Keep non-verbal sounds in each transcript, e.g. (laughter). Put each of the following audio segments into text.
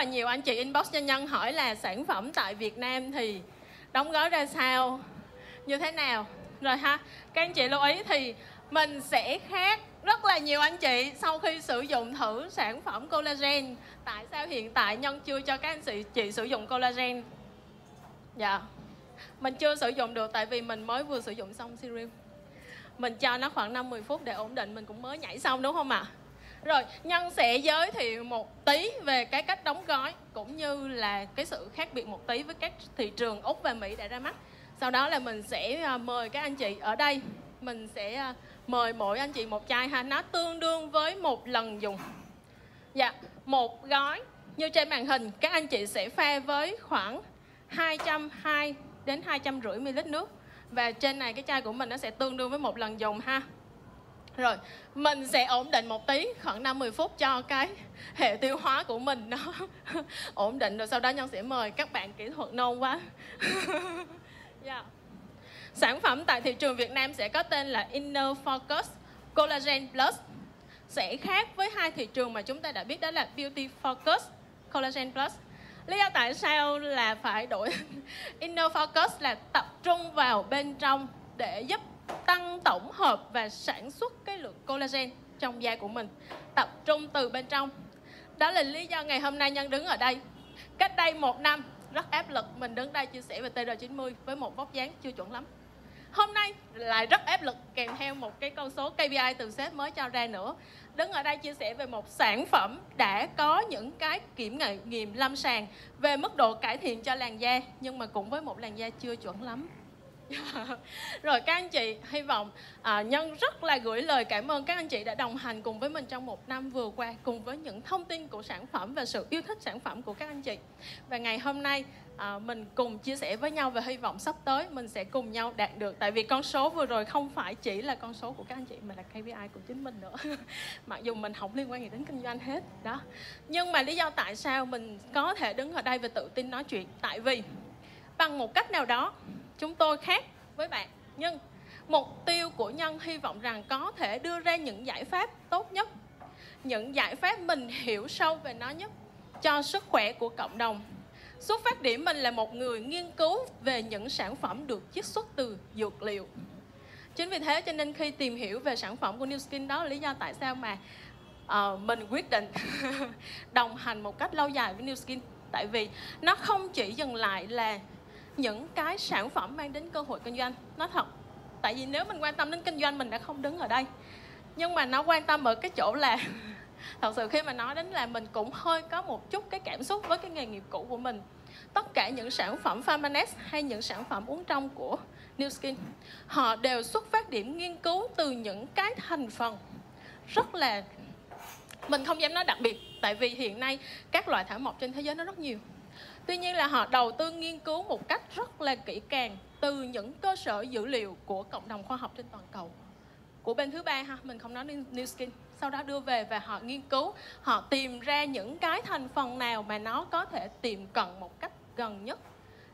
là nhiều anh chị inbox cho nhân hỏi là sản phẩm tại Việt Nam thì đóng gói ra sao như thế nào? Rồi ha các anh chị lưu ý thì mình sẽ khác rất là nhiều anh chị sau khi sử dụng thử sản phẩm collagen. Tại sao hiện tại nhân chưa cho các anh chị, chị sử dụng collagen? Dạ mình chưa sử dụng được tại vì mình mới vừa sử dụng xong serum mình cho nó khoảng 50 phút để ổn định mình cũng mới nhảy xong đúng không ạ? Rồi, nhân sẽ giới thiệu một tí về cái cách đóng gói, cũng như là cái sự khác biệt một tí với các thị trường úc và mỹ đã ra mắt. Sau đó là mình sẽ à, mời các anh chị ở đây. Mình sẽ à, mời mỗi anh chị một chai ha. Nó tương đương với một lần dùng. Dạ một gói. Như trên màn hình, các anh chị sẽ pha với khoảng 220 đến 250 ml nước. Và trên này, cái chai của mình nó sẽ tương đương với một lần dùng ha rồi, mình sẽ ổn định một tí, khoảng 50 phút cho cái hệ tiêu hóa của mình nó (laughs) ổn định rồi sau đó nhân sẽ mời các bạn kỹ thuật nôn quá. (laughs) Yeah. Sản phẩm tại thị trường Việt Nam sẽ có tên là Inner Focus Collagen Plus. Sẽ khác với hai thị trường mà chúng ta đã biết, đó là Beauty Focus, Collagen Plus. Lý do tại sao là phải đổi (laughs) inner focus là tập trung vào bên trong để giúp tăng tổng hợp và sản xuất cái lượng collagen trong da của mình, tập trung từ bên trong. Đó là lý do ngày hôm nay nhân đứng ở đây. Cách đây một năm, rất áp lực mình đứng đây chia sẻ về TR90 với một vóc dáng chưa chuẩn lắm. Hôm nay lại rất áp lực kèm theo một cái con số KPI từ sếp mới cho ra nữa. Đứng ở đây chia sẻ về một sản phẩm đã có những cái kiểm nghiệm lâm sàng về mức độ cải thiện cho làn da, nhưng mà cũng với một làn da chưa chuẩn lắm. (laughs) rồi các anh chị hy vọng à, nhân rất là gửi lời cảm ơn các anh chị đã đồng hành cùng với mình trong một năm vừa qua cùng với những thông tin của sản phẩm và sự yêu thích sản phẩm của các anh chị. Và ngày hôm nay à, mình cùng chia sẻ với nhau và hy vọng sắp tới mình sẽ cùng nhau đạt được. Tại vì con số vừa rồi không phải chỉ là con số của các anh chị mà là KPI của chính mình nữa. (laughs) Mặc dù mình không liên quan gì đến kinh doanh hết đó. Nhưng mà lý do tại sao mình có thể đứng ở đây và tự tin nói chuyện? Tại vì bằng một cách nào đó chúng tôi khác với bạn. Nhưng mục tiêu của nhân hy vọng rằng có thể đưa ra những giải pháp tốt nhất những giải pháp mình hiểu sâu về nó nhất cho sức khỏe của cộng đồng. Xuất phát điểm mình là một người nghiên cứu về những sản phẩm được chiết xuất từ dược liệu. Chính vì thế cho nên khi tìm hiểu về sản phẩm của New Skin đó là lý do tại sao mà uh, mình quyết định (laughs) đồng hành một cách lâu dài với New Skin. Tại vì nó không chỉ dừng lại là những cái sản phẩm mang đến cơ hội kinh doanh. Nó thật, tại vì nếu mình quan tâm đến kinh doanh, mình đã không đứng ở đây. Nhưng mà nó quan tâm ở cái chỗ là (laughs) thật sự khi mà nói đến là mình cũng hơi có một chút cái cảm xúc với cái nghề nghiệp cũ của mình. Tất cả những sản phẩm Pharmanex hay những sản phẩm uống trong của New Skin, họ đều xuất phát điểm nghiên cứu từ những cái thành phần rất là, mình không dám nói đặc biệt, tại vì hiện nay các loại thảo mộc trên thế giới nó rất nhiều. Tuy nhiên là họ đầu tư nghiên cứu một cách rất là kỹ càng từ những cơ sở dữ liệu của cộng đồng khoa học trên toàn cầu. Của bên thứ ba ha, mình không nói New Skin. Sau đó đưa về và họ nghiên cứu, họ tìm ra những cái thành phần nào mà nó có thể tiềm cận một cách gần nhất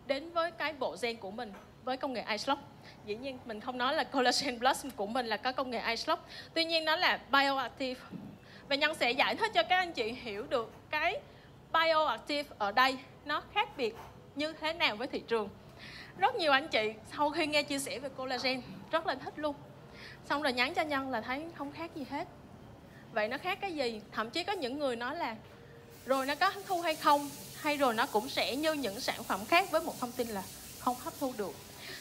đến với cái bộ gen của mình với công nghệ iSlock. Dĩ nhiên mình không nói là collagen plus của mình là có công nghệ iSlock. Tuy nhiên nó là bioactive. Và nhân sẽ giải thích cho các anh chị hiểu được cái bioactive ở đây, nó khác biệt như thế nào với thị trường? Rất nhiều anh chị sau khi nghe chia sẻ về collagen rất là thích luôn. Xong rồi nhắn cho nhân là thấy không khác gì hết. Vậy nó khác cái gì? Thậm chí có những người nói là, rồi nó có hấp thu hay không? Hay rồi nó cũng sẽ như những sản phẩm khác với một thông tin là không hấp thu được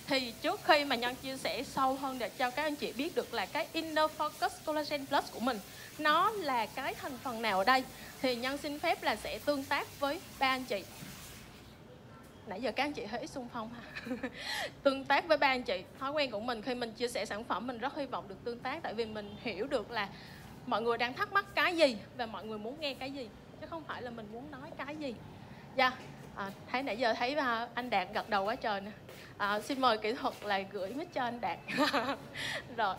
thì trước khi mà nhân chia sẻ sâu hơn để cho các anh chị biết được là cái Inner Focus Collagen Plus của mình, nó là cái thành phần nào ở đây, thì nhân xin phép là sẽ tương tác với ba anh chị. Nãy giờ các anh chị thấy xung phong ha. (laughs) Tương tác với ba anh chị. Thói quen của mình khi mình chia sẻ sản phẩm, mình rất hy vọng được tương tác, tại vì mình hiểu được là mọi người đang thắc mắc cái gì và mọi người muốn nghe cái gì, chứ không phải là mình muốn nói cái gì. Dạ. yeah à, thấy nãy giờ thấy à, anh đạt gật đầu quá trời nè. À, xin mời kỹ thuật là gửi mic cho anh đạt. (laughs) Rồi.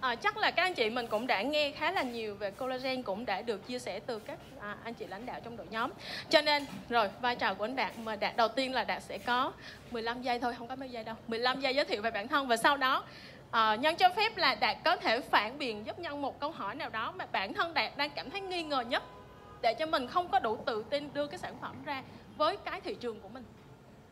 À, chắc là các anh chị mình cũng đã nghe khá là nhiều về collagen cũng đã được chia sẻ từ các à, anh chị lãnh đạo trong đội nhóm. Cho nên rồi vai trò của anh Đạt mà Đạt đầu tiên là Đạt sẽ có 15 giây thôi không có mấy giây đâu. 15 giây giới thiệu về bản thân và sau đó à, nhân cho phép là Đạt có thể phản biện giúp nhân một câu hỏi nào đó mà bản thân Đạt đang cảm thấy nghi ngờ nhất để cho mình không có đủ tự tin đưa cái sản phẩm ra với cái thị trường của mình.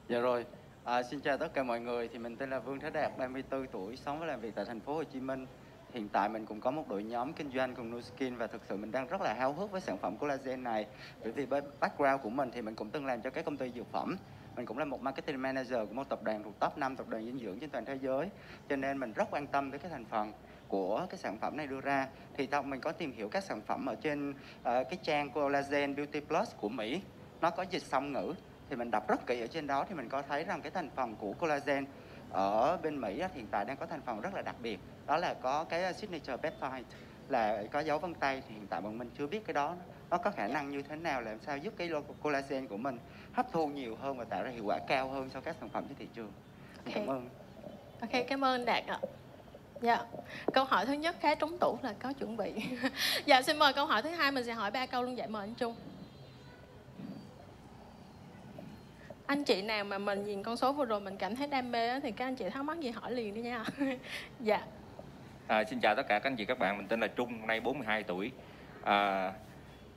Dạ rồi. À, xin chào tất cả mọi người. Thì mình tên là Vương Thế Đạt 34 tuổi sống và làm việc tại thành phố Hồ Chí Minh. Hiện tại mình cũng có một đội nhóm kinh doanh cùng Nuskin và thực sự mình đang rất là háo hức với sản phẩm collagen này. Bởi vì background của mình thì mình cũng từng làm cho các công ty dược phẩm. Mình cũng là một marketing manager của một tập đoàn thuộc top 5 tập đoàn dinh dưỡng trên toàn thế giới. Cho nên mình rất quan tâm tới cái thành phần của cái sản phẩm này đưa ra. Thì tao mình có tìm hiểu các sản phẩm ở trên uh, cái trang collagen beauty plus của mỹ nó có dịch song ngữ thì mình đọc rất kỹ ở trên đó thì mình có thấy rằng cái thành phần của collagen ở bên Mỹ hiện tại đang có thành phần rất là đặc biệt đó là có cái signature peptide là có dấu vân tay thì hiện tại bọn mình chưa biết cái đó nó có khả năng như thế nào làm sao giúp cái collagen của mình hấp thu nhiều hơn và tạo ra hiệu quả cao hơn so với các sản phẩm trên thị trường okay. cảm ơn ok cảm ơn đạt ạ Dạ. Câu hỏi thứ nhất khá trúng tủ là có chuẩn bị. (laughs) dạ xin mời câu hỏi thứ hai mình sẽ hỏi ba câu luôn vậy mời anh Trung. Anh chị nào mà mình nhìn con số vừa rồi mình cảm thấy đam mê thì các anh chị thắc mắc gì hỏi liền đi nha. (laughs) dạ. À, xin chào tất cả các anh chị các bạn, mình tên là Trung, nay 42 tuổi. À,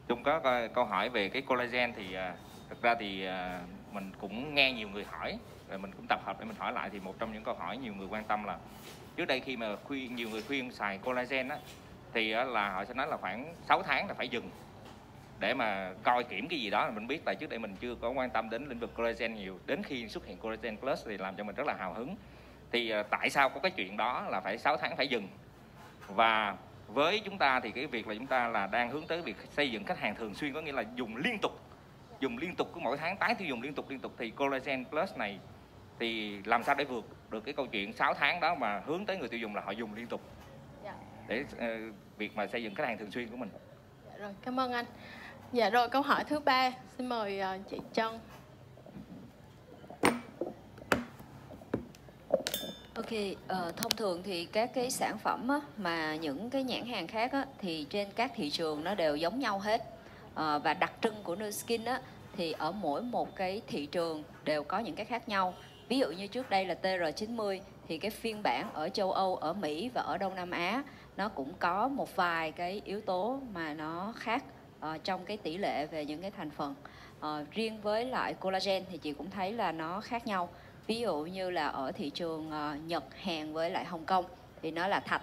Trung có câu hỏi về cái collagen thì à, thực ra thì à, mình cũng nghe nhiều người hỏi rồi mình cũng tập hợp để mình hỏi lại thì một trong những câu hỏi nhiều người quan tâm là trước đây khi mà khuyên nhiều người khuyên xài collagen á thì là họ sẽ nói là khoảng 6 tháng là phải dừng để mà coi kiểm cái gì đó là mình biết. Tại trước đây mình chưa có quan tâm đến lĩnh vực collagen nhiều. Đến khi xuất hiện collagen plus thì làm cho mình rất là hào hứng. Thì uh, tại sao có cái chuyện đó là phải 6 tháng phải dừng? Và với chúng ta thì cái việc là chúng ta là đang hướng tới việc xây dựng khách hàng thường xuyên có nghĩa là dùng liên tục dùng liên tục cứ mỗi tháng tái tiêu dùng liên tục liên tục. Thì collagen plus này thì làm sao để vượt được cái câu chuyện 6 tháng đó mà hướng tới người tiêu dùng là họ dùng liên tục? Dạ. để uh, việc mà xây dựng khách hàng thường xuyên của mình. Dạ rồi cảm ơn anh dạ rồi câu hỏi thứ ba. Xin mời uh, chị Trân. Ok, uh, thông thường thì các cái sản phẩm á, mà những cái nhãn hàng khác á, thì trên các thị trường nó đều giống nhau hết. Uh, và đặc trưng của Nuskin á, thì ở mỗi một cái thị trường đều có những cái khác nhau. Ví dụ như trước đây là TR90 thì cái phiên bản ở châu Âu, ở Mỹ và ở Đông Nam Á nó cũng có một vài cái yếu tố mà nó khác uh, trong cái tỷ lệ về những cái thành phần. Uh, riêng với lại collagen thì chị cũng thấy là nó khác nhau. Ví dụ như là ở thị trường uh, Nhật, Hàn với lại Hồng Kông thì nó là thạch.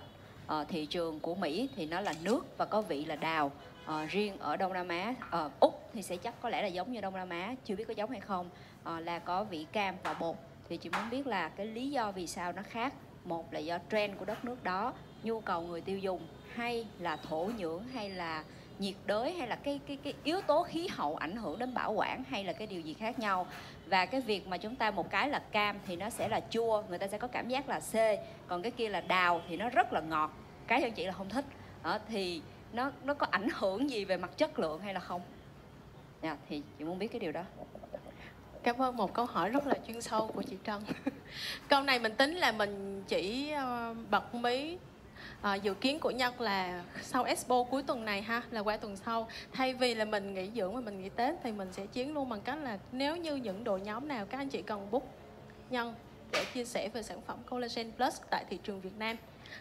Uh, thị trường của Mỹ thì nó là nước và có vị là đào. Uh, riêng ở Đông Nam Á uh, Úc thì sẽ chắc có lẽ là giống như Đông Nam Á chưa biết có giống hay không. Uh, là có vị cam và bột. Thì chị muốn biết là cái lý do vì sao nó khác. Một là do trend của đất nước đó nhu cầu người tiêu dùng hay là thổ nhưỡng hay là nhiệt đới hay là cái cái cái yếu tố khí hậu ảnh hưởng đến bảo quản hay là cái điều gì khác nhau. Và cái việc mà chúng ta một cái là cam thì nó sẽ là chua người ta sẽ có cảm giác là c còn cái kia là đào thì nó rất là ngọt. Cái cho chị là không thích. Đó, thì nó nó có ảnh hưởng gì về mặt chất lượng hay là không? Dạ, thì chị muốn biết cái điều đó. Cảm ơn một câu hỏi rất là chuyên sâu của chị Trân. (laughs) câu này mình tính là mình chỉ ờ, bật mí À, dự kiến của Nhân là sau Expo cuối tuần này ha là qua tuần sau. Thay vì là mình nghỉ dưỡng và mình nghỉ Tết thì mình sẽ chiến luôn bằng cách là nếu như những đội nhóm nào các anh chị cần book Nhân để chia sẻ về sản phẩm Collagen Plus tại thị trường Việt Nam.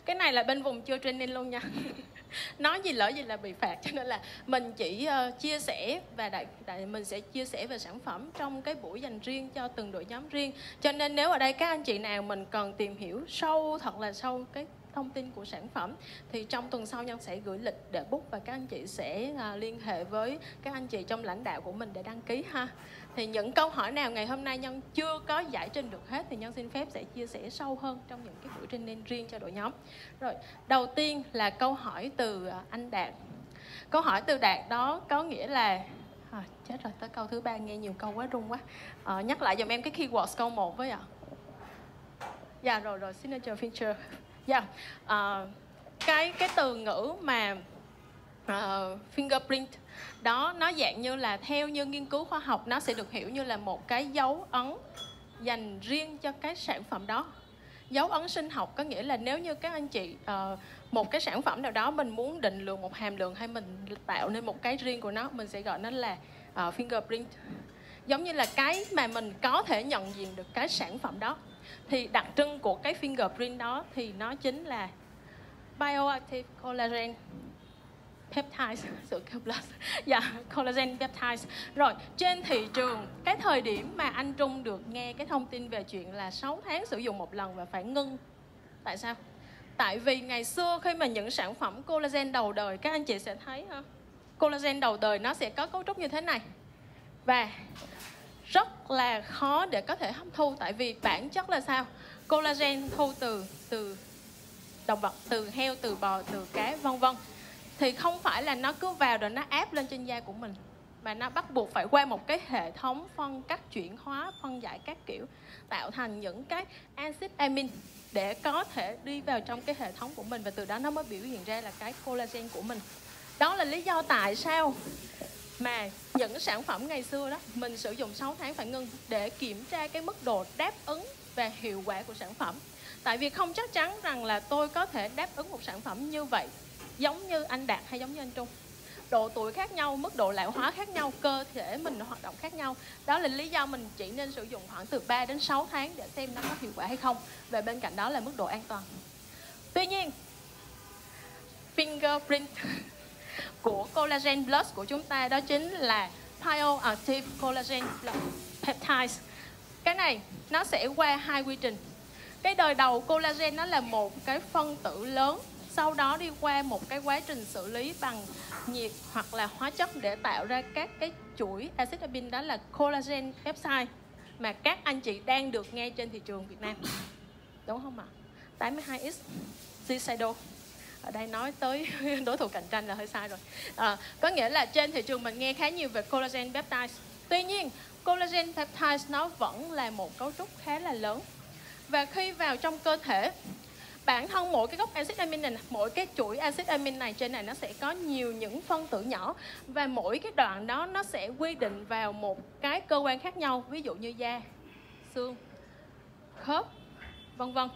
Cái này là bên vùng chưa training luôn nha. (laughs) Nói gì lỡ gì là bị phạt cho nên là mình chỉ uh, chia sẻ và đại, đại mình sẽ chia sẻ về sản phẩm trong cái buổi dành riêng cho từng đội nhóm riêng. Cho nên nếu ở đây các anh chị nào mình cần tìm hiểu sâu thật là sâu cái thông tin của sản phẩm thì trong tuần sau nhân sẽ gửi lịch để book và các anh chị sẽ à, liên hệ với các anh chị trong lãnh đạo của mình để đăng ký ha. Thì những câu hỏi nào ngày hôm nay nhân chưa có giải trình được hết thì nhân xin phép sẽ chia sẻ sâu hơn trong những cái buổi training riêng cho đội nhóm. Rồi đầu tiên là câu hỏi từ à, anh đạt. Câu hỏi từ đạt đó có nghĩa là à, chết rồi tới câu thứ ba nghe nhiều câu quá rung quá. À, nhắc lại dùm em cái keywords câu 1 với ạ dạ rồi rồi signature feature dạ à, cái cái từ ngữ mà uh, fingerprint đó nó dạng như là theo như nghiên cứu khoa học nó sẽ được hiểu như là một cái dấu ấn dành riêng cho cái sản phẩm đó. Dấu ấn sinh học có nghĩa là nếu như các anh chị uh, một cái sản phẩm nào đó mình muốn định lượng một hàm lượng hay mình tạo nên một cái riêng của nó mình sẽ gọi nó là uh, fingerprint. Giống như là cái mà mình có thể nhận diện được cái sản phẩm đó thì đặc trưng của cái fingerprint đó thì nó chính là bioactive collagen peptides, (laughs) sự plus. (laughs) Dạ collagen peptides. Rồi, trên thị trường, cái thời điểm mà anh Trung được nghe cái thông tin về chuyện là 6 tháng sử dụng một lần và phải ngưng, tại sao? Tại vì ngày xưa khi mà những sản phẩm collagen đầu đời, các anh chị sẽ thấy ha collagen đầu đời nó sẽ có cấu trúc như thế này. Và rất là khó để có thể hấp thu, tại vì bản chất là sao? Collagen thu từ từ động vật, từ heo, từ bò, từ cá, vân vân. Thì không phải là nó cứ vào rồi nó áp lên trên da của mình, mà nó bắt buộc phải qua một cái hệ thống phân cắt chuyển hóa, phân giải các kiểu, tạo thành những cái acid amin để có thể đi vào trong cái hệ thống của mình, và từ đó nó mới biểu hiện ra là cái collagen của mình. Đó là lý do tại sao mà những sản phẩm ngày xưa đó, mình sử dụng 6 tháng phải ngưng để kiểm tra cái mức độ đáp ứng và hiệu quả của sản phẩm. Tại vì không chắc chắn rằng là tôi có thể đáp ứng một sản phẩm như vậy, giống như anh đạt hay giống như anh trung. Độ tuổi khác nhau, mức độ lão hóa khác nhau, cơ thể mình hoạt động khác nhau. Đó là lý do mình chỉ nên sử dụng khoảng từ 3 đến 6 tháng để xem nó có hiệu quả hay không. Và bên cạnh đó là mức độ an toàn. Tuy nhiên, fingerprint của collagen plus của chúng ta đó chính là bioactive collagen peptides. Cái này, nó sẽ qua hai quy trình. Cái đời đầu collagen nó là một cái phân tử lớn, sau đó đi qua một cái quá trình xử lý bằng nhiệt hoặc là hóa chất để tạo ra các cái chuỗi acid amin, đó là collagen peptide mà các anh chị đang được nghe trên thị trường Việt Nam. Đúng không ạ? 82x Shiseido ở đây nói tới (laughs) đối thủ cạnh tranh là hơi sai rồi. À, có nghĩa là trên thị trường mình nghe khá nhiều về collagen peptides. Tuy nhiên collagen peptides nó vẫn là một cấu trúc khá là lớn. Và khi vào trong cơ thể bản thân mỗi cái gốc axit amin này mỗi cái chuỗi axit amin này trên này nó sẽ có nhiều những phân tử nhỏ. Và mỗi cái đoạn đó nó sẽ quy định vào một cái cơ quan khác nhau. Ví dụ như da xương khớp vân vân.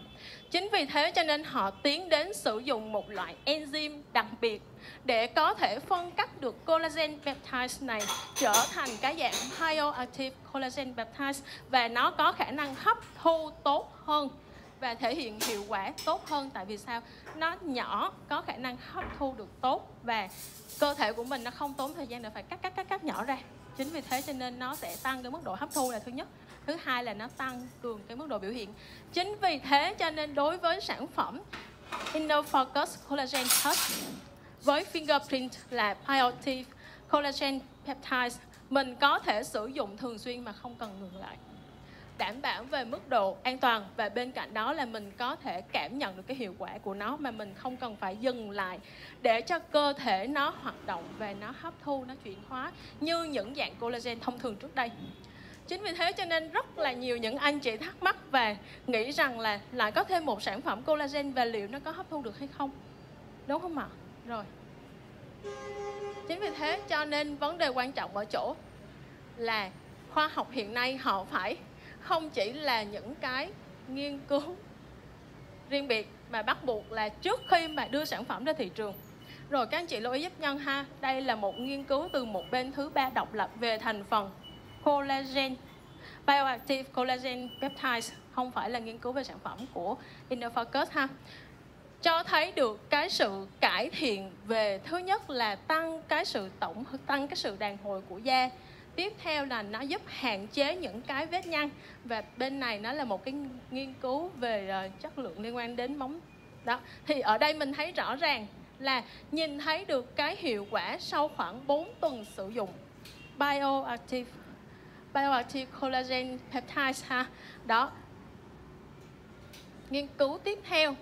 Chính vì thế cho nên họ tiến đến sử dụng một loại enzyme đặc biệt để có thể phân cắt được collagen peptides này trở thành cái dạng bioactive collagen peptides và nó có khả năng hấp thu tốt hơn và thể hiện hiệu quả tốt hơn. Tại vì sao? Nó nhỏ, có khả năng hấp thu được tốt và cơ thể của mình nó không tốn thời gian để phải cắt cắt cắt cắt nhỏ ra. Chính vì thế cho nên nó sẽ tăng cái mức độ hấp thu là thứ nhất thứ hai là nó tăng cường cái mức độ biểu hiện. Chính vì thế cho nên đối với sản phẩm InnoFocus Collagen Plus với fingerprint là bioactive collagen peptides, mình có thể sử dụng thường xuyên mà không cần ngừng lại. Đảm bảo về mức độ an toàn và bên cạnh đó là mình có thể cảm nhận được cái hiệu quả của nó mà mình không cần phải dừng lại để cho cơ thể nó hoạt động và nó hấp thu, nó chuyển hóa như những dạng collagen thông thường trước đây chính vì thế cho nên rất là nhiều những anh chị thắc mắc về, nghĩ rằng là lại có thêm một sản phẩm collagen và liệu nó có hấp thu được hay không. Đúng không ạ? Rồi. Chính vì thế cho nên vấn đề quan trọng ở chỗ là khoa học hiện nay họ phải không chỉ là những cái nghiên cứu riêng biệt mà bắt buộc là trước khi mà đưa sản phẩm ra thị trường. Rồi các anh chị lưu ý giúp nhân ha. Đây là một nghiên cứu từ một bên thứ ba độc lập về thành phần collagen, bioactive collagen peptides, không phải là nghiên cứu về sản phẩm của InnoFocus ha. Cho thấy được cái sự cải thiện về thứ nhất là tăng cái sự tổng, tăng cái sự đàn hồi của da. Tiếp theo là nó giúp hạn chế những cái vết nhăn và bên này nó là một cái nghiên cứu về ờ, chất lượng liên quan đến móng. Đó, thì ở đây mình thấy rõ ràng là nhìn thấy được cái hiệu quả sau khoảng 4 tuần sử dụng. Bioactive bioactive collagen peptides ha đó nghiên cứu tiếp theo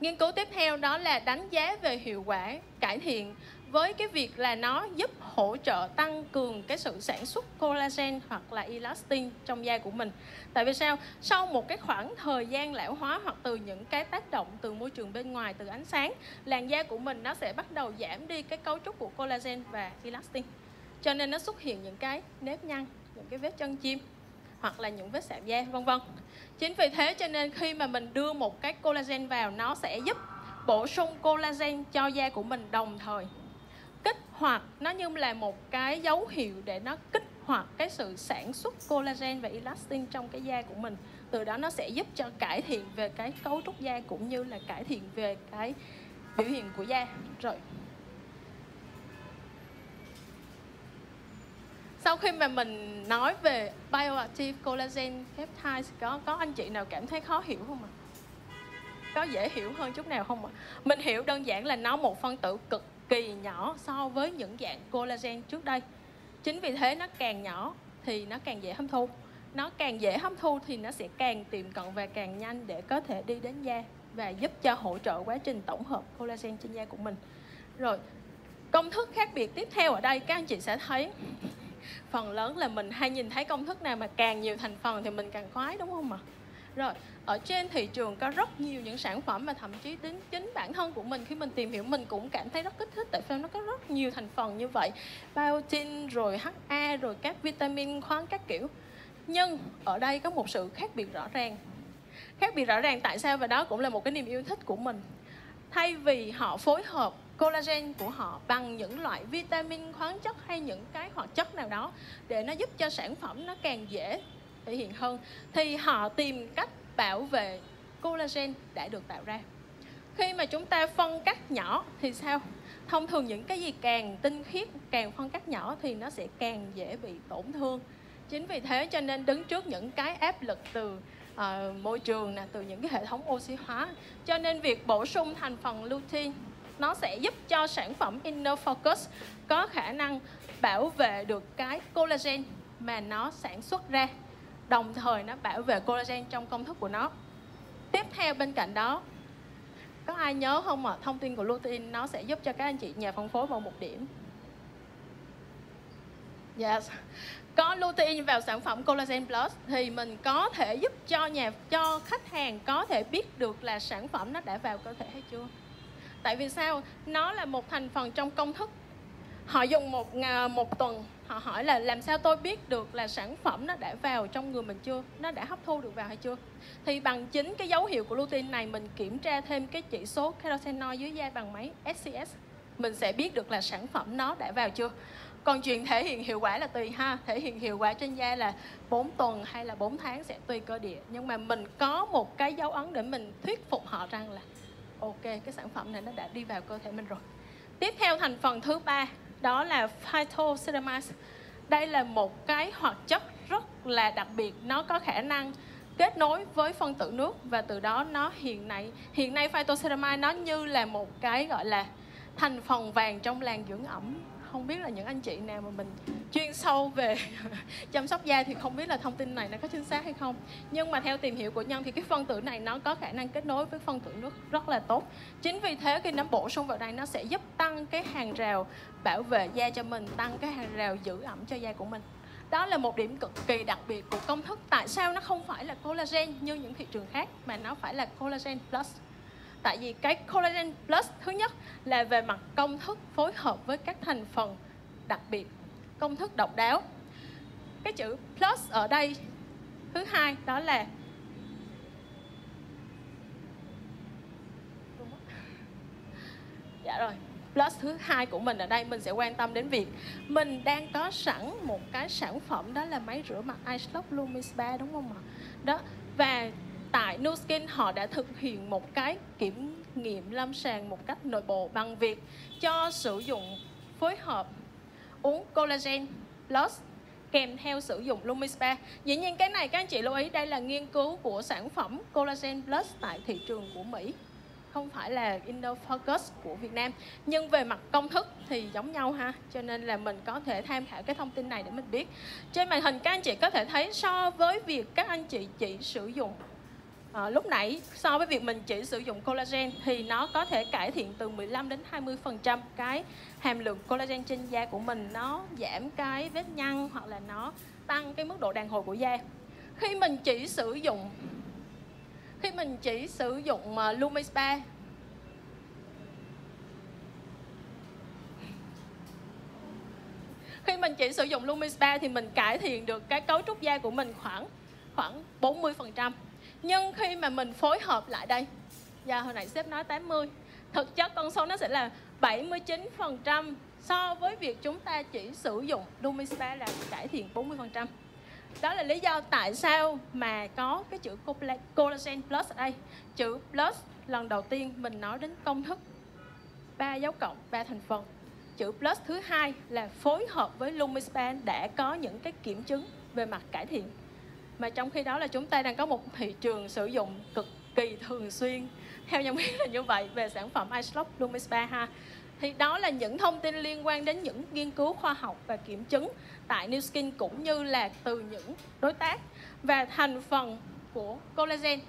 nghiên cứu tiếp theo đó là đánh giá về hiệu quả cải thiện với cái việc là nó giúp hỗ trợ tăng cường cái sự sản xuất collagen hoặc là elastin trong da của mình. Tại vì sao? Sau một cái khoảng thời gian lão hóa hoặc từ những cái tác động từ môi trường bên ngoài, từ ánh sáng, làn da của mình nó sẽ bắt đầu giảm đi cái cấu trúc của collagen và elastin. Cho nên nó xuất hiện những cái nếp nhăn, những cái vết chân chim hoặc là những vết sạm da vân vân. Chính vì thế cho nên khi mà mình đưa một cái collagen vào nó sẽ giúp bổ sung collagen cho da của mình đồng thời. Kích hoạt nó như là một cái dấu hiệu để nó kích hoạt cái sự sản xuất collagen và elastin trong cái da của mình. Từ đó nó sẽ giúp cho cải thiện về cái cấu trúc da cũng như là cải thiện về cái biểu hiện của da. Rồi. Sau khi mà mình nói về bioactive collagen peptides có có anh chị nào cảm thấy khó hiểu không ạ? Có dễ hiểu hơn chút nào không ạ? Mình hiểu đơn giản là nó một phân tử cực kỳ nhỏ so với những dạng collagen trước đây. Chính vì thế nó càng nhỏ thì nó càng dễ hấp thu. Nó càng dễ hấp thu thì nó sẽ càng tiềm cận và càng nhanh để có thể đi đến da và giúp cho hỗ trợ quá trình tổng hợp collagen trên da của mình. Rồi, công thức khác biệt tiếp theo ở đây các anh chị sẽ thấy phần lớn là mình hay nhìn thấy công thức nào mà càng nhiều thành phần thì mình càng khoái đúng không ạ? Rồi, ở trên thị trường có rất nhiều những sản phẩm mà thậm chí đến chính bản thân của mình khi mình tìm hiểu mình cũng cảm thấy rất kích thích tại sao nó có rất nhiều thành phần như vậy. Biotin rồi HA rồi các vitamin khoáng các kiểu. Nhưng ở đây có một sự khác biệt rõ ràng. Khác biệt rõ ràng tại sao và đó cũng là một cái niềm yêu thích của mình. Thay vì họ phối hợp collagen của họ bằng những loại vitamin khoáng chất hay những cái hoạt chất nào đó để nó giúp cho sản phẩm nó càng dễ thể hiện hơn thì họ tìm cách bảo vệ collagen đã được tạo ra. Khi mà chúng ta phân cắt nhỏ thì sao? Thông thường những cái gì càng tinh khiết càng phân cắt nhỏ thì nó sẽ càng dễ bị tổn thương. Chính vì thế cho nên đứng trước những cái áp lực từ uh, môi trường nè từ những cái hệ thống oxy hóa cho nên việc bổ sung thành phần lutein nó sẽ giúp cho sản phẩm Inner Focus có khả năng bảo vệ được cái collagen mà nó sản xuất ra. Đồng thời nó bảo vệ collagen trong công thức của nó. Tiếp theo bên cạnh đó, có ai nhớ không ạ? À? thông tin của lutein nó sẽ giúp cho các anh chị nhà phân phối vào một điểm. Yes. Có lutein vào sản phẩm collagen plus thì mình có thể giúp cho nhà, cho khách hàng có thể biết được là sản phẩm nó đã vào cơ thể hay chưa? Tại vì sao? Nó là một thành phần trong công thức. Họ dùng một à, một tuần, họ hỏi là làm sao tôi biết được là sản phẩm nó đã vào trong người mình chưa? Nó đã hấp thu được vào hay chưa? Thì bằng chính cái dấu hiệu của lutein này, mình kiểm tra thêm cái chỉ số carotenoid dưới da bằng máy SCS mình sẽ biết được là sản phẩm nó đã vào chưa. Còn chuyện thể hiện hiệu quả là tùy ha. Thể hiện hiệu quả trên da là 4 tuần hay là 4 tháng sẽ tùy cơ địa. Nhưng mà mình có một cái dấu ấn để mình thuyết phục họ rằng là ok, cái sản phẩm này nó đã đi vào cơ thể mình rồi. Tiếp theo thành phần thứ ba, đó là phytoceramide đây là một cái hoạt chất rất là đặc biệt. Nó có khả năng kết nối với phân tử nước và từ đó nó hiện nay hiện nay phytoceramide nó như là một cái, gọi là, thành phần vàng trong làng dưỡng ẩm không biết là những anh chị nào mà mình chuyên sâu về (laughs) chăm sóc da thì không biết là thông tin này nó có chính xác hay không. Nhưng mà theo tìm hiểu của nhân thì cái phân tử này nó có khả năng kết nối với phân tử nước rất là tốt. Chính vì thế khi nó bổ sung vào đây nó sẽ giúp tăng cái hàng rào bảo vệ da cho mình, tăng cái hàng rào giữ ẩm cho da của mình. Đó là một điểm cực kỳ đặc biệt của công thức. Tại sao nó không phải là collagen như những thị trường khác mà nó phải là collagen plus? Tại vì cái collagen plus thứ nhất là về mặt công thức phối hợp với các thành phần đặc biệt, công thức độc đáo. Cái chữ plus ở đây, thứ hai đó là dạ rồi, plus thứ hai của mình ở đây, mình sẽ quan tâm đến việc mình đang có sẵn một cái sản phẩm đó là máy rửa mặt iSlock Lumis 3 đúng không ạ? Đó, và tại Nuskin, họ đã thực hiện một cái kiểm nghiệm lâm sàng một cách nội bộ bằng việc cho sử dụng phối hợp uống collagen plus kèm theo sử dụng lumispa Dĩ nhiên cái này, các anh chị lưu ý, đây là nghiên cứu của sản phẩm collagen plus tại thị trường của Mỹ, không phải là InnoFocus của Việt Nam. Nhưng về mặt công thức thì giống nhau ha, cho nên là mình có thể tham khảo cái thông tin này để mình biết. Trên màn hình, các anh chị có thể thấy so với việc các anh chị chỉ sử dụng à, lúc nãy so với việc mình chỉ sử dụng collagen thì nó có thể cải thiện từ 15 đến 20 phần trăm cái hàm lượng collagen trên da của mình. Nó giảm cái vết nhăn hoặc là nó tăng cái mức độ đàn hồi của da. Khi mình chỉ sử dụng khi mình chỉ sử dụng ờ, uh, 3 khi mình chỉ sử dụng Lumix 3 thì mình cải thiện được cái cấu trúc da của mình khoảng khoảng 40% nhưng khi mà mình phối hợp lại đây Dạ hồi nãy sếp nói 80 Thực chất con số nó sẽ là 79% So với việc chúng ta chỉ sử dụng Lumispa là cải thiện 40% Đó là lý do tại sao mà có cái chữ Collagen Plus ở đây. Chữ Plus lần đầu tiên mình nói đến công thức, ba dấu cộng, ba thành phần. Chữ plus thứ hai là phối hợp với Lumispan đã có những cái kiểm chứng về mặt cải thiện mà trong khi đó là chúng ta đang có một thị trường sử dụng cực kỳ thường xuyên. Theo nhân biết là như vậy về sản phẩm iSlock Lumispa ha. Thì đó là những thông tin liên quan đến những nghiên cứu khoa học và kiểm chứng tại New Skin cũng như là từ những đối tác. Và thành phần của collagen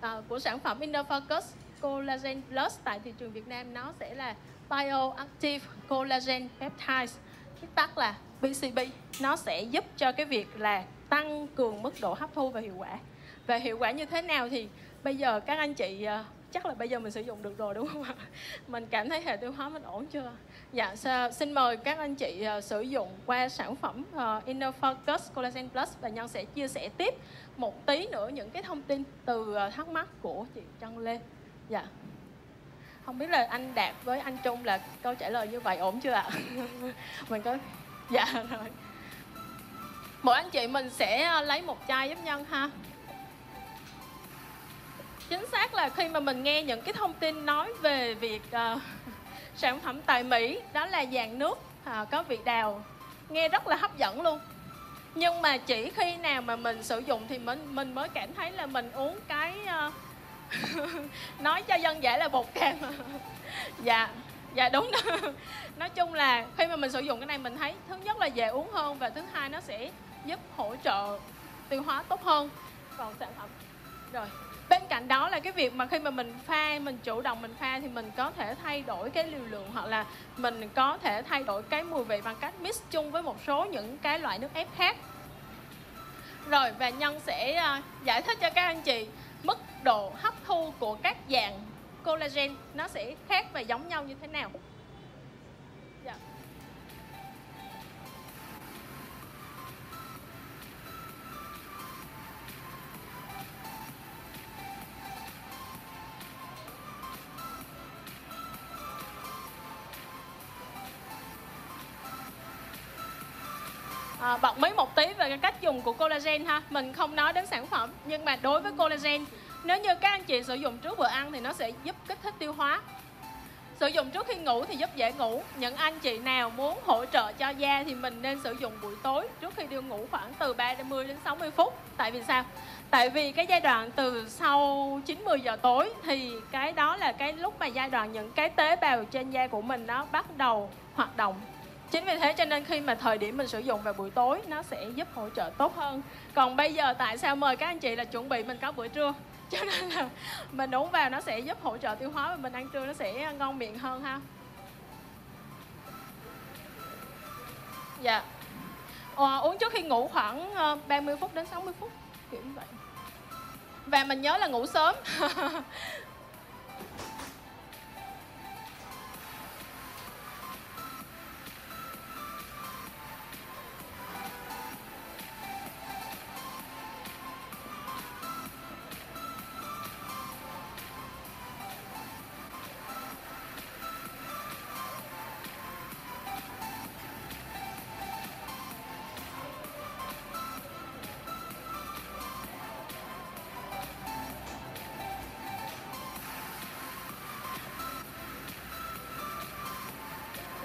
à, của sản phẩm Innerfocus Collagen Plus tại thị trường Việt Nam nó sẽ là Bioactive Collagen Peptides viết tắt là BCB nó sẽ giúp cho cái việc là tăng cường mức độ hấp thu và hiệu quả. Và hiệu quả như thế nào thì bây giờ các anh chị à, chắc là bây giờ mình sử dụng được rồi, đúng không ạ? (laughs) Mình cảm thấy hệ tiêu hóa mình ổn chưa? Dạ xin mời các anh chị à, sử dụng qua sản phẩm à, Inner Focus Collagen Plus và nhân sẽ chia sẻ tiếp một tí nữa những cái thông tin từ thắc mắc của chị Trân Lê. Dạ. Không biết là anh Đạt với anh Trung là câu trả lời như vậy ổn chưa ạ? (laughs) Mình có dạ rồi mỗi anh chị mình sẽ ờ, lấy một chai giúp nhân ha. Chính xác là khi mà mình nghe những cái thông tin nói về việc uh, (laughs) sản phẩm tại Mỹ đó là dạng nước uh, có vị đào nghe rất là hấp dẫn luôn. Nhưng mà chỉ khi nào mà mình sử dụng thì mình mình mới cảm thấy là mình uống cái uh, (laughs) nói cho dân dễ là bột cam. (laughs) Dạ dạ đúng. Đó nói chung là khi mà mình sử dụng cái này mình thấy thứ nhất là dễ uống hơn và thứ hai nó sẽ giúp hỗ trợ tiêu hóa tốt hơn còn sản phẩm. Rồi, bên cạnh đó là cái việc mà khi mà mình pha, mình chủ động mình pha thì mình có thể thay đổi cái liều lượng hoặc là mình có thể thay đổi cái mùi vị bằng cách mix chung với một số những cái loại nước ép khác. Rồi, và nhân sẽ à, giải thích cho các anh chị mức độ hấp thu của các dạng collagen. Nó sẽ khác và giống nhau như thế nào. À, bật mí một tí về cái cách dùng của collagen ha. Mình không nói đến sản phẩm nhưng mà đối với collagen nếu như các anh chị sử dụng trước bữa ăn thì nó sẽ giúp kích thích tiêu hóa. Sử dụng trước khi ngủ thì giúp dễ ngủ. Những anh chị nào muốn hỗ trợ cho da thì mình nên sử dụng buổi tối trước khi đi ngủ khoảng từ 30 đến 60 phút. Tại vì sao? Tại vì cái giai đoạn từ sau 90 giờ tối thì cái đó là cái lúc mà giai đoạn những cái tế bào trên da của mình nó bắt đầu hoạt động chính vì thế cho nên khi mà thời điểm mình sử dụng vào buổi tối nó sẽ giúp hỗ trợ tốt hơn. Còn bây giờ tại sao mời các anh chị là chuẩn bị mình có bữa trưa? (laughs) Cho nên là mình uống vào nó sẽ giúp hỗ trợ tiêu hóa và mình ăn trưa nó sẽ ngon miệng hơn ha. Dạ. À, uống trước khi ngủ khoảng ờ, 30 phút đến 60 phút kiểu như vậy. Và mình nhớ là ngủ sớm. (laughs)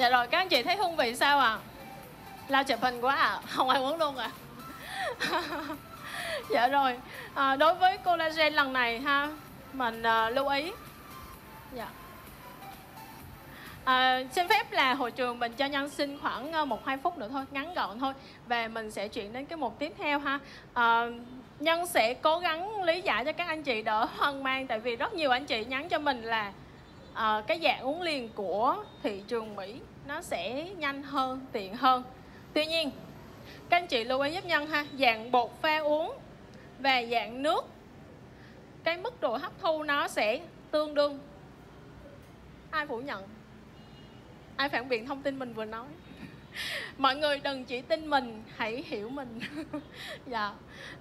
Dạ rồi các anh chị thấy hương vị sao ạ? À? Lao chụp hình quá à, (laughs) không ai muốn luôn à? (laughs) Dạ rồi, à, đối với collagen lần này ha Mình à, lưu ý. Dạ. À, xin phép là hội trường mình cho nhân xin khoảng à, một hai phút nữa thôi ngắn gọn thôi và mình sẽ chuyển đến cái mục tiếp theo ha. À, nhân sẽ cố gắng lý giải cho các anh chị đỡ hoang mang tại vì rất nhiều anh chị nhắn cho mình là uh, cái dạng uống liền của thị trường Mỹ nó sẽ nhanh hơn, tiện hơn. Tuy nhiên, các anh chị lưu ý giúp nhân ha, dạng bột pha uống và dạng nước cái mức độ hấp thu nó sẽ tương đương. Ai phủ nhận? Ai phản biện thông tin mình vừa nói? (laughs) mọi người đừng chỉ tin mình hãy hiểu mình (laughs) dạ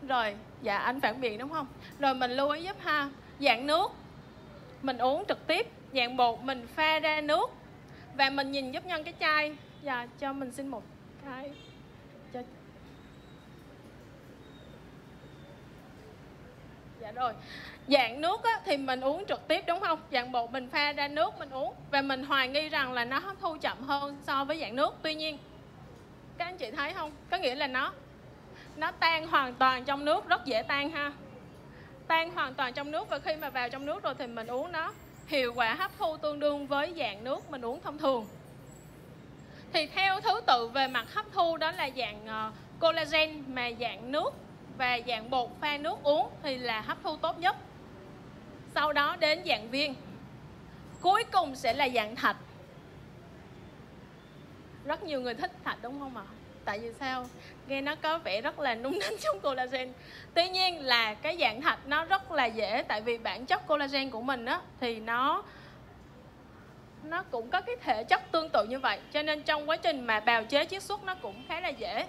rồi dạ anh phản biện đúng không rồi mình lưu ý giúp ha dạng nước mình uống trực tiếp dạng bột mình pha ra nước và mình nhìn giúp nhân cái chai. Dạ cho mình xin một cái. Cho dạ rồi. Dạng nước á, thì mình uống trực tiếp đúng không? Dạng bột mình pha ra nước mình uống. Và mình hoài nghi rằng là nó hấp thu chậm hơn so với dạng nước. Tuy nhiên các anh chị thấy không? Có nghĩa là nó nó tan hoàn toàn trong nước rất dễ tan ha. Tan hoàn toàn trong nước và khi mà vào trong nước rồi thì mình uống nó hiệu quả hấp thu tương đương với dạng nước mình uống thông thường. Thì theo thứ tự về mặt hấp thu đó là dạng ờ, collagen mà dạng nước và dạng bột pha nước uống thì là hấp thu tốt nhất. Sau đó đến dạng viên. Cuối cùng sẽ là dạng thạch. Rất nhiều người thích thạch đúng không ạ? Tại vì sao? Nghe nó có vẻ rất là nung nánh trong collagen. Tuy nhiên là cái dạng thạch nó rất là dễ, tại vì bản chất collagen của mình á, thì nó nó cũng có cái thể chất tương tự như vậy. Cho nên trong quá trình mà bào chế chiết xuất nó cũng khá là dễ.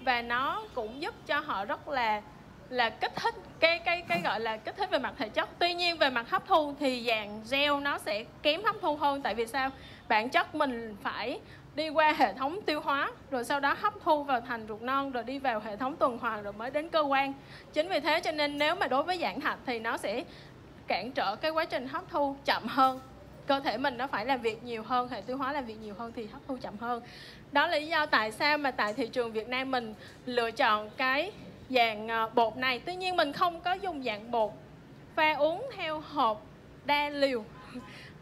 Và nó cũng giúp cho họ rất là là kích thích cái cái cái gọi là kích thích về mặt thể chất. Tuy nhiên về mặt hấp thu thì dạng gel nó sẽ kém hấp thu hơn. Tại vì sao? Bản chất mình phải đi qua hệ thống tiêu hóa, rồi sau đó hấp thu vào thành ruột non, rồi đi vào hệ thống tuần hoàn, rồi mới đến cơ quan. Chính vì thế cho nên nếu mà đối với dạng thạch thì nó sẽ cản trở cái quá trình hấp thu chậm hơn. Cơ thể mình nó phải làm việc nhiều hơn, hệ tiêu hóa làm việc nhiều hơn thì hấp thu chậm hơn. Đó là lý do tại sao mà tại thị trường Việt Nam mình lựa chọn cái dạng ờ, bột này. Tuy nhiên mình không có dùng dạng bột pha uống theo hộp đa liều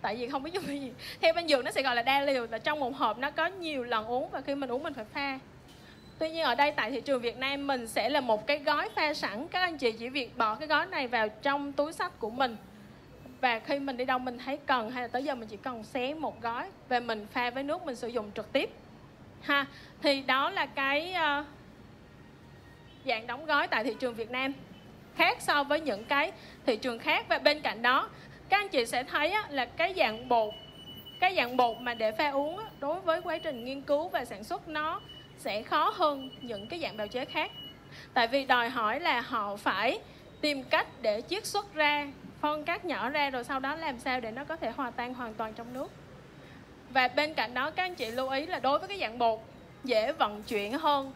tại vì không biết dùng cái gì theo bên dược nó sẽ gọi là đa liều là trong một hộp nó có nhiều lần uống và khi mình uống mình phải pha. Tuy nhiên ở đây tại thị trường Việt Nam mình sẽ là một cái gói pha sẵn Các anh chị chỉ việc bỏ cái gói này vào trong túi sách của mình. Và khi mình đi đâu mình thấy cần hay là tới giờ mình chỉ cần xé một gói Và mình pha với nước mình sử dụng trực tiếp. Ha Thì đó là cái uh, dạng đóng gói tại thị trường Việt Nam. Khác so với những cái thị trường khác Và bên cạnh đó các anh chị sẽ thấy á, là cái dạng bột cái dạng bột mà để pha uống á, đối với quá trình nghiên cứu và sản xuất nó sẽ khó hơn những cái dạng bào chế khác. Tại vì đòi hỏi là họ phải tìm cách để chiết xuất ra phân cắt nhỏ ra rồi sau đó làm sao để nó có thể hòa tan hoàn toàn trong nước. Và bên cạnh đó các anh chị lưu ý là đối với cái dạng bột dễ vận chuyển hơn.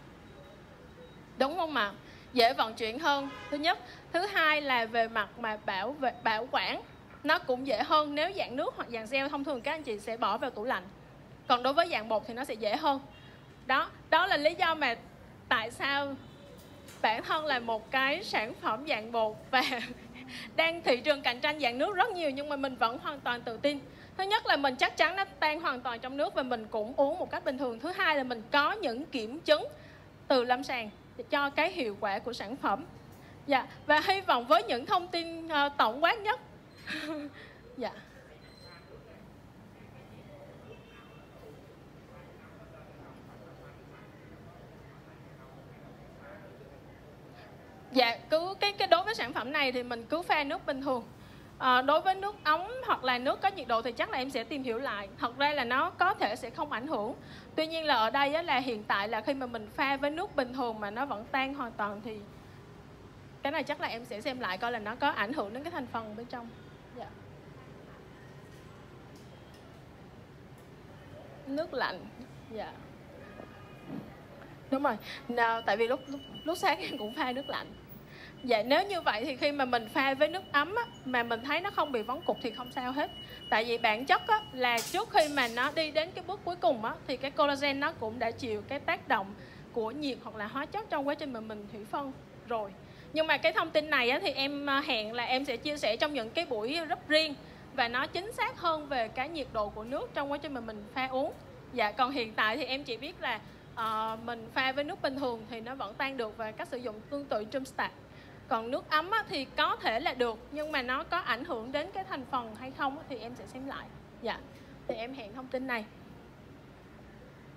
Đúng không ạ? Dễ vận chuyển hơn. Thứ nhất. Thứ hai là về mặt mà bảo vệ bảo quản nó cũng dễ hơn nếu dạng nước hoặc dạng gel thông thường các anh chị sẽ bỏ vào tủ lạnh. Còn đối với dạng bột thì nó sẽ dễ hơn. Đó đó là lý do mà tại sao bản thân là một cái sản phẩm dạng bột và (laughs) đang thị trường cạnh tranh dạng nước rất nhiều nhưng mà mình vẫn hoàn toàn tự tin. Thứ nhất là mình chắc chắn nó tan hoàn toàn trong nước và mình cũng uống một cách bình thường. Thứ hai là mình có những kiểm chứng từ lâm sàng cho cái hiệu quả của sản phẩm. Dạ và hy vọng với những thông tin uh, tổng quát nhất dạ. Dạ cứ cái cái đối với sản phẩm này thì mình cứ pha nước bình thường. À, đối với nước ống hoặc là nước có nhiệt độ thì chắc là em sẽ tìm hiểu lại. Thật ra là nó có thể sẽ không ảnh hưởng. Tuy nhiên là ở đây á, là hiện tại là khi mà mình pha với nước bình thường mà nó vẫn tan hoàn toàn thì cái này chắc là em sẽ xem lại coi là nó có ảnh hưởng đến cái thành phần bên trong dạ nước lạnh. Dạ. Đúng rồi. Nào, tại vì lúc, lúc lúc sáng em cũng pha nước lạnh. Dạ nếu như vậy thì khi mà mình pha với nước ấm á, mà mình thấy nó không bị vón cục thì không sao hết. Tại vì bản chất á, là trước khi mà nó đi đến cái bước cuối cùng á, thì cái collagen nó cũng đã chịu cái tác động của nhiệt hoặc là hóa chất trong quá trình mà mình thủy phân rồi. Nhưng mà cái thông tin này á, thì em à, hẹn là em sẽ chia sẻ trong những cái buổi rất riêng và nó chính xác hơn về cái nhiệt độ của nước trong quá trình mà mình pha uống. Dạ còn hiện tại thì em chỉ biết là uh, mình pha với nước bình thường thì nó vẫn tan được và cách sử dụng tương tự Drumstack còn nước ấm á, thì có thể là được nhưng mà nó có ảnh hưởng đến cái thành phần hay không á, thì em sẽ xem lại. Dạ thì em hẹn thông tin này.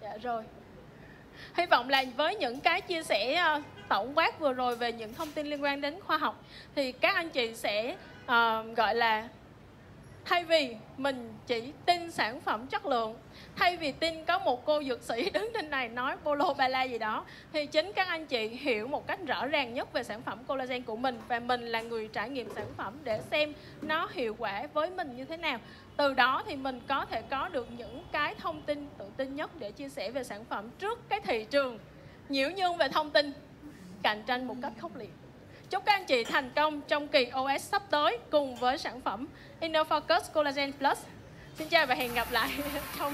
Dạ rồi. Hy vọng là với những cái chia sẻ uh, tổng quát vừa rồi về những thông tin liên quan đến khoa học thì các anh chị sẽ uh, gọi là thay vì mình chỉ tin sản phẩm chất lượng, thay vì tin có một cô dược sĩ đứng trên này nói bolo ba la gì đó, thì chính các anh chị hiểu một cách rõ ràng nhất về sản phẩm collagen của mình và mình là người trải nghiệm sản phẩm để xem nó hiệu quả với mình như thế nào. Từ đó thì mình có thể có được những cái thông tin tự tin nhất để chia sẻ về sản phẩm trước cái thị trường. Nhiễu nhương về thông tin, cạnh tranh một cách khốc liệt. Chúc các anh chị thành công trong kỳ OS sắp tới cùng với sản phẩm Inner Focus Collagen Plus. Xin chào và hẹn gặp lại (laughs) trong